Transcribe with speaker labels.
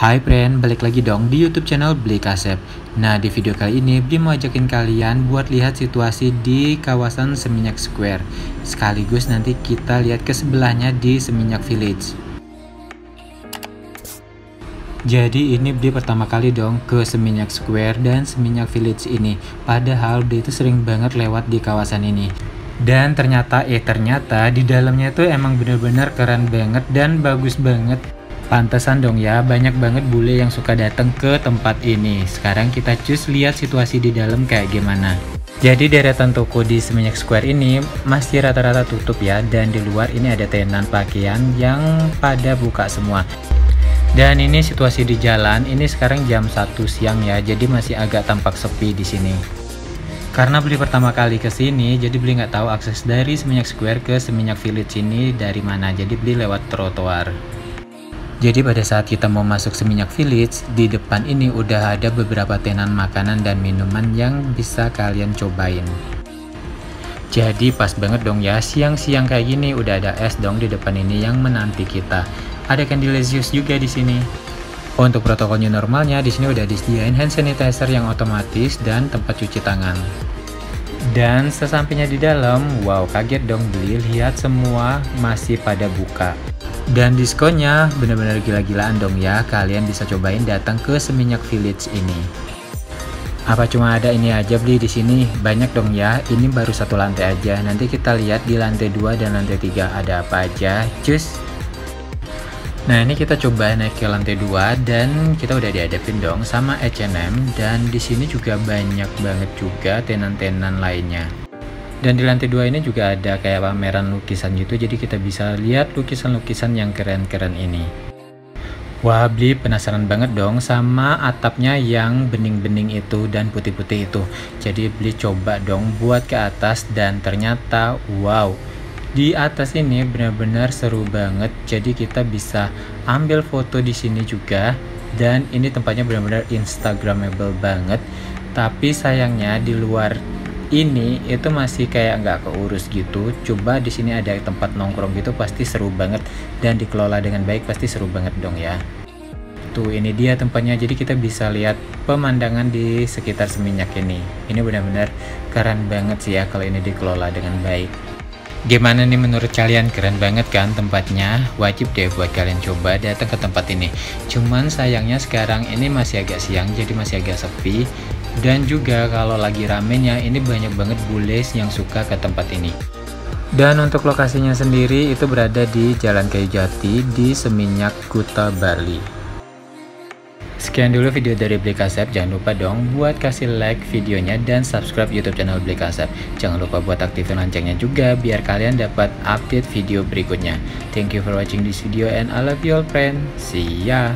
Speaker 1: Hai friend, balik lagi dong di YouTube channel Beli Kasep. Nah, di video kali ini Bli mau ajakin kalian buat lihat situasi di kawasan Seminyak Square. Sekaligus nanti kita lihat ke sebelahnya di Seminyak Village. Jadi ini Bli pertama kali dong ke Seminyak Square dan Seminyak Village ini. Padahal Bli itu sering banget lewat di kawasan ini. Dan ternyata, eh ternyata di dalamnya itu emang bener-bener keren banget dan bagus banget. Pantesan dong ya, banyak banget bule yang suka datang ke tempat ini. Sekarang kita cus lihat situasi di dalam kayak gimana. Jadi deretan toko di Seminyak Square ini masih rata-rata tutup ya dan di luar ini ada tenan pakaian yang pada buka semua. Dan ini situasi di jalan, ini sekarang jam 1 siang ya, jadi masih agak tampak sepi di sini. Karena beli pertama kali ke sini, jadi beli nggak tahu akses dari Seminyak Square ke Seminyak Village ini dari mana. Jadi beli lewat trotoar. Jadi pada saat kita mau masuk Seminyak Village, di depan ini udah ada beberapa tenan makanan dan minuman yang bisa kalian cobain. Jadi pas banget dong ya, siang-siang kayak gini udah ada es dong di depan ini yang menanti kita. Ada Candelicious juga di sini. Untuk protokolnya normalnya di sini udah disediain hand sanitizer yang otomatis dan tempat cuci tangan. Dan sesampainya di dalam, wow kaget dong beli lihat semua masih pada buka. Dan diskonnya bener-bener gila-gilaan dong ya, kalian bisa cobain datang ke Seminyak Village ini. Apa cuma ada ini aja beli di sini? Banyak dong ya. Ini baru satu lantai aja. Nanti kita lihat di lantai 2 dan lantai 3 ada apa aja. Cus. Nah ini kita coba naik ke lantai 2 dan kita udah dihadapin dong sama H&M dan di sini juga banyak banget juga tenan-tenan lainnya. Dan di lantai 2 ini juga ada kayak pameran lukisan gitu jadi kita bisa lihat lukisan-lukisan yang keren-keren ini. Wah beli penasaran banget dong sama atapnya yang bening-bening itu dan putih-putih itu. Jadi beli coba dong buat ke atas dan ternyata wow di atas ini benar-benar seru banget jadi kita bisa ambil foto di sini juga dan ini tempatnya benar-benar instagramable banget tapi sayangnya di luar ini itu masih kayak nggak keurus gitu coba di sini ada tempat nongkrong gitu pasti seru banget dan dikelola dengan baik pasti seru banget dong ya tuh ini dia tempatnya jadi kita bisa lihat pemandangan di sekitar seminyak ini ini benar-benar keren banget sih ya kalau ini dikelola dengan baik Gimana nih menurut kalian? Keren banget kan tempatnya? Wajib deh buat kalian coba datang ke tempat ini. Cuman sayangnya sekarang ini masih agak siang jadi masih agak sepi. Dan juga kalau lagi ramenya ini banyak banget bules yang suka ke tempat ini. Dan untuk lokasinya sendiri itu berada di Jalan Kayu Jati di Seminyak, Kuta Bali. Sekian dulu video dari Blik Asep. Jangan lupa dong buat kasih like videonya dan subscribe YouTube channel Blik Asep. Jangan lupa buat aktifin loncengnya juga biar kalian dapat update video berikutnya. Thank you for watching this video and I love you all friend. See ya.